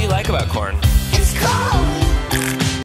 do you like about corn? It's corn!